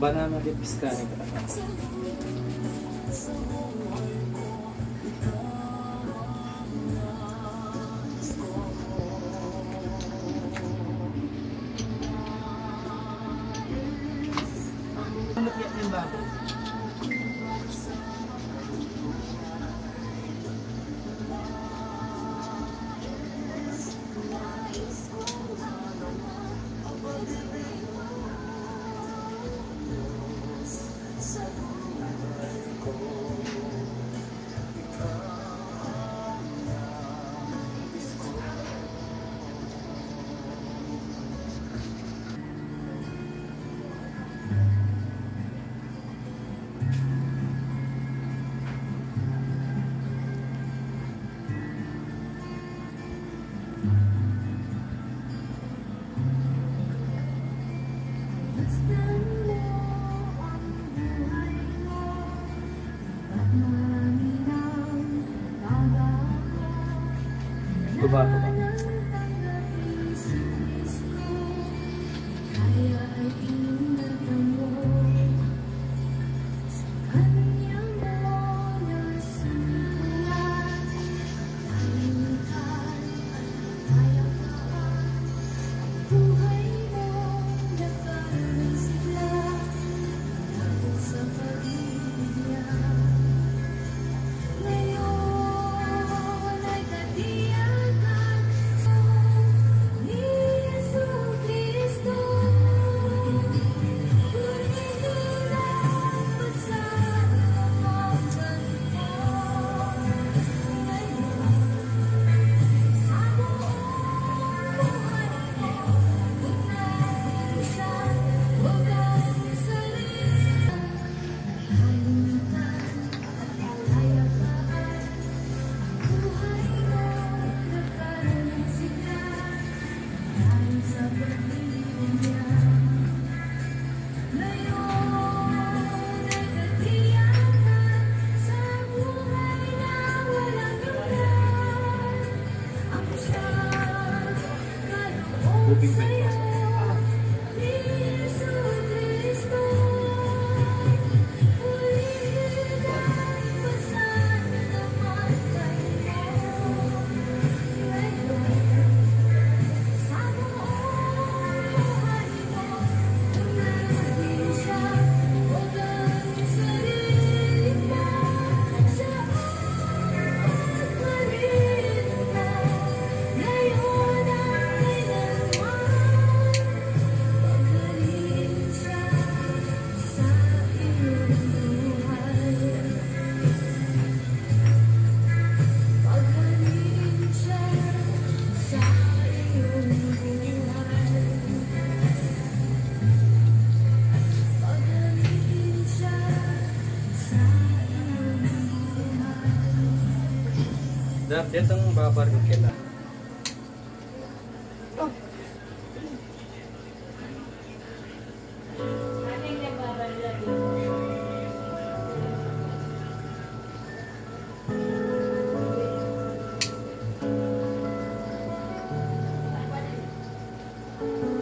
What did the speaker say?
Banana dip is kind of 好吧。hoping when Dar nah, datang babar ke